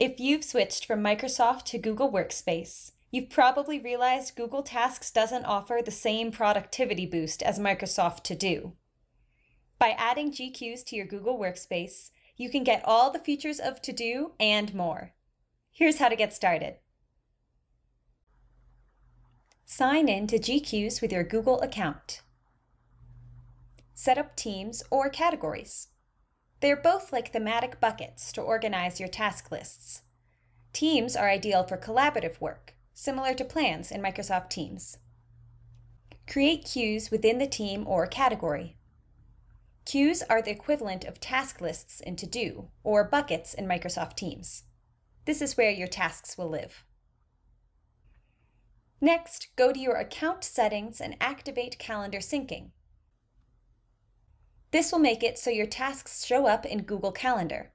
If you've switched from Microsoft to Google Workspace, you've probably realized Google Tasks doesn't offer the same productivity boost as Microsoft To Do. By adding GQueues to your Google Workspace, you can get all the features of To Do and more. Here's how to get started. Sign in to GQueues with your Google account. Set up teams or categories. They're both like thematic buckets to organize your task lists. Teams are ideal for collaborative work, similar to plans in Microsoft Teams. Create queues within the team or category. Queues are the equivalent of task lists in To-Do, or buckets in Microsoft Teams. This is where your tasks will live. Next, go to your account settings and activate calendar syncing. This will make it so your tasks show up in Google Calendar.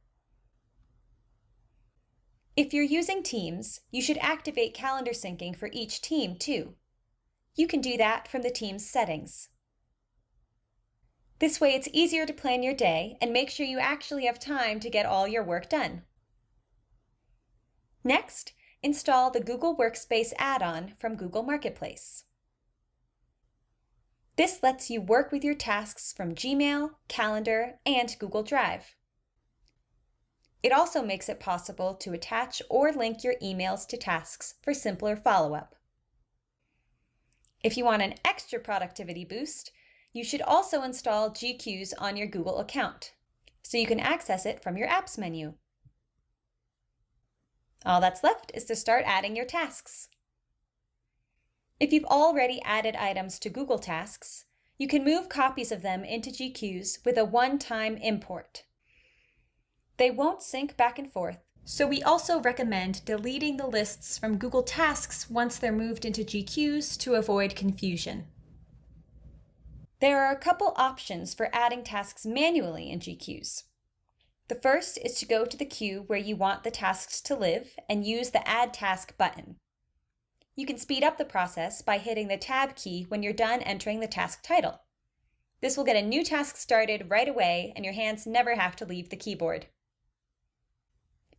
If you're using Teams, you should activate calendar syncing for each team too. You can do that from the Teams settings. This way it's easier to plan your day and make sure you actually have time to get all your work done. Next, install the Google Workspace add-on from Google Marketplace. This lets you work with your tasks from Gmail, Calendar, and Google Drive. It also makes it possible to attach or link your emails to tasks for simpler follow-up. If you want an extra productivity boost, you should also install GQueues on your Google account, so you can access it from your Apps menu. All that's left is to start adding your tasks. If you've already added items to Google Tasks, you can move copies of them into GQueues with a one-time import. They won't sync back and forth, so we also recommend deleting the lists from Google Tasks once they're moved into GQueues to avoid confusion. There are a couple options for adding tasks manually in GQueues. The first is to go to the queue where you want the tasks to live and use the Add Task button. You can speed up the process by hitting the Tab key when you're done entering the task title. This will get a new task started right away and your hands never have to leave the keyboard.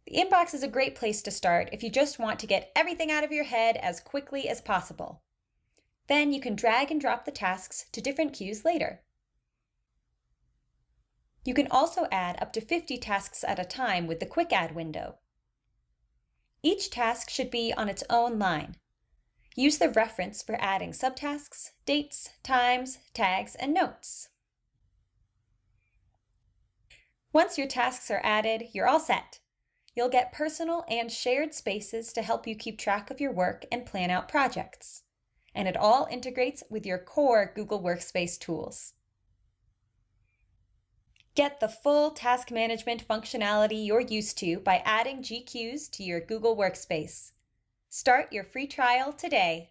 The inbox is a great place to start if you just want to get everything out of your head as quickly as possible. Then you can drag and drop the tasks to different queues later. You can also add up to 50 tasks at a time with the Quick Add window. Each task should be on its own line, Use the reference for adding subtasks, dates, times, tags, and notes. Once your tasks are added, you're all set. You'll get personal and shared spaces to help you keep track of your work and plan out projects. And it all integrates with your core Google Workspace tools. Get the full task management functionality you're used to by adding GQueues to your Google Workspace. Start your free trial today.